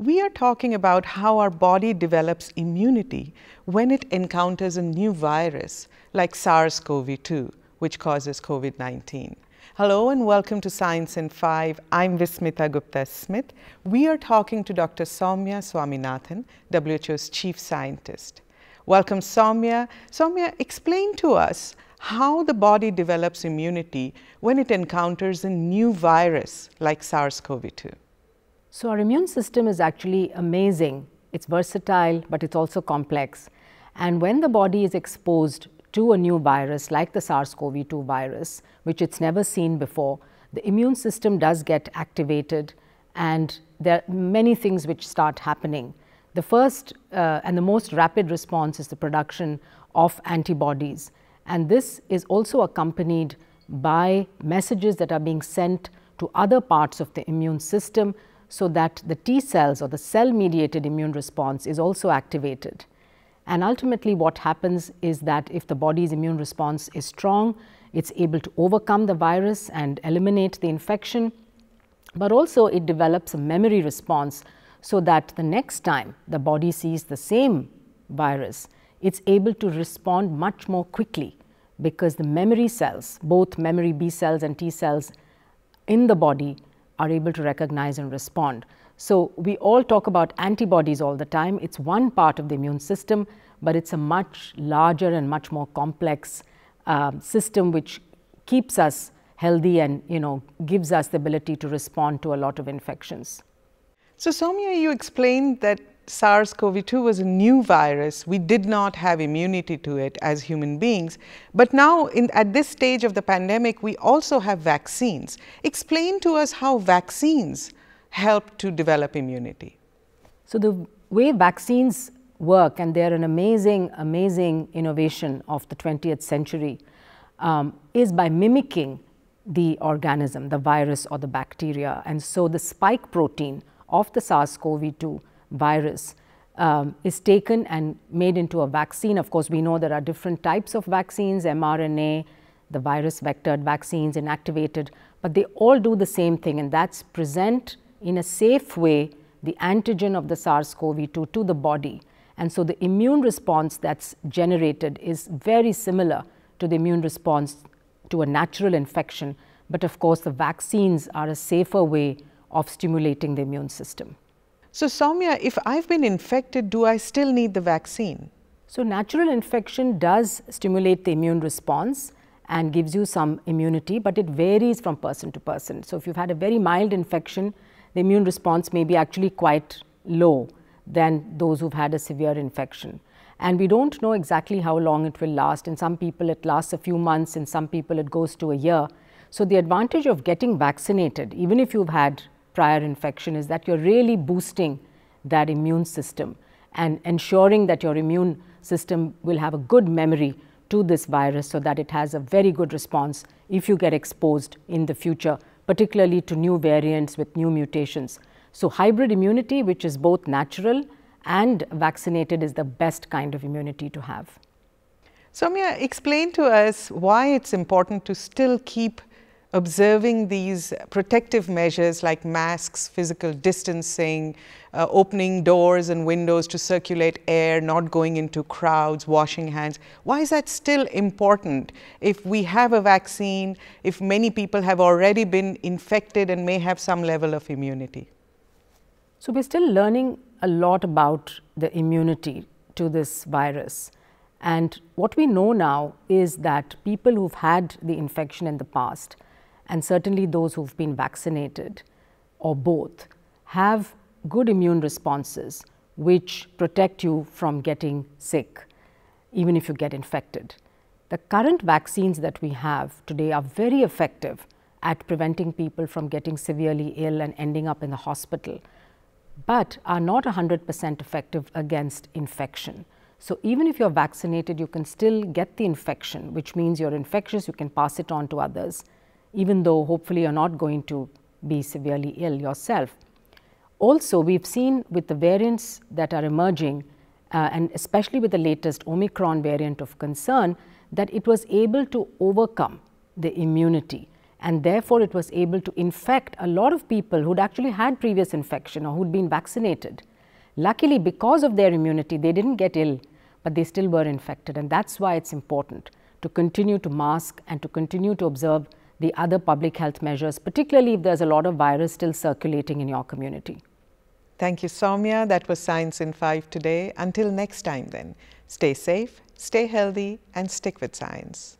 we are talking about how our body develops immunity when it encounters a new virus like SARS CoV 2, which causes COVID 19. Hello and welcome to Science in 5. I'm Vismita Gupta Smith. We are talking to Dr. Soumya Swaminathan, WHO's chief scientist. Welcome, Soumya. Soumya, explain to us how the body develops immunity when it encounters a new virus like SARS CoV 2. So, our immune system is actually amazing. It's versatile, but it's also complex. And when the body is exposed to a new virus like the SARS CoV 2 virus, which it's never seen before, the immune system does get activated, and there are many things which start happening. The first uh, and the most rapid response is the production of antibodies and this is also accompanied by messages that are being sent to other parts of the immune system so that the T cells or the cell mediated immune response is also activated. And ultimately what happens is that if the body's immune response is strong, it's able to overcome the virus and eliminate the infection, but also it develops a memory response so that the next time the body sees the same virus, it's able to respond much more quickly because the memory cells, both memory B cells and T cells in the body are able to recognize and respond. So, we all talk about antibodies all the time. It's one part of the immune system, but it's a much larger and much more complex uh, system which keeps us healthy and you know gives us the ability to respond to a lot of infections. So, Soumya, you explained that SARS CoV 2 was a new virus. We did not have immunity to it as human beings. But now, in, at this stage of the pandemic, we also have vaccines. Explain to us how vaccines help to develop immunity. So, the way vaccines work, and they're an amazing, amazing innovation of the 20th century, um, is by mimicking the organism, the virus or the bacteria. And so, the spike protein of the SARS CoV 2 virus um, is taken and made into a vaccine. Of course, we know there are different types of vaccines, mRNA, the virus vectored vaccines, inactivated, but they all do the same thing and that's present in a safe way the antigen of the SARS-CoV-2 to the body. And so the immune response that's generated is very similar to the immune response to a natural infection, but of course the vaccines are a safer way of stimulating the immune system. So, Soumya, if I've been infected, do I still need the vaccine? So, natural infection does stimulate the immune response and gives you some immunity, but it varies from person to person. So, if you've had a very mild infection, the immune response may be actually quite low than those who've had a severe infection. And we don't know exactly how long it will last. In some people, it lasts a few months, in some people, it goes to a year. So, the advantage of getting vaccinated, even if you've had prior infection is that you're really boosting that immune system and ensuring that your immune system will have a good memory to this virus so that it has a very good response if you get exposed in the future, particularly to new variants with new mutations. So, hybrid immunity, which is both natural and vaccinated, is the best kind of immunity to have. Soumya, explain to us why it's important to still keep observing these protective measures like masks, physical distancing, uh, opening doors and windows to circulate air, not going into crowds, washing hands. Why is that still important if we have a vaccine, if many people have already been infected and may have some level of immunity? So, we're still learning a lot about the immunity to this virus. And what we know now is that people who've had the infection in the past and certainly those who've been vaccinated or both have good immune responses which protect you from getting sick even if you get infected. The current vaccines that we have today are very effective at preventing people from getting severely ill and ending up in the hospital, but are not 100 percent effective against infection. So, even if you are vaccinated, you can still get the infection, which means you're infectious, you can pass it on to others even though hopefully you're not going to be severely ill yourself. Also, we've seen with the variants that are emerging, uh, and especially with the latest Omicron variant of concern, that it was able to overcome the immunity. and therefore it was able to infect a lot of people who'd actually had previous infection or who'd been vaccinated. Luckily, because of their immunity, they didn't get ill, but they still were infected, and that's why it's important to continue to mask and to continue to observe the other public health measures, particularly if there's a lot of virus still circulating in your community. Thank you, Soumya. That was Science in 5 today. Until next time, then, stay safe, stay healthy, and stick with science.